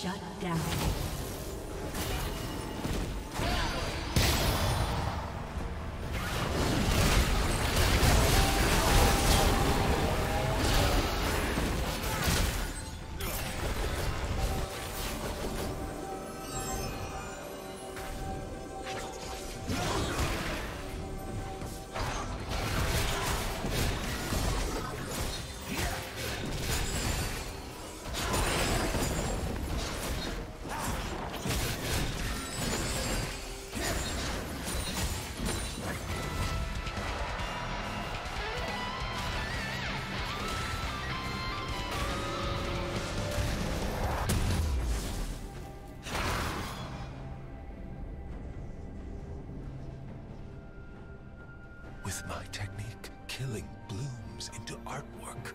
Shut down. With my technique, killing blooms into artwork.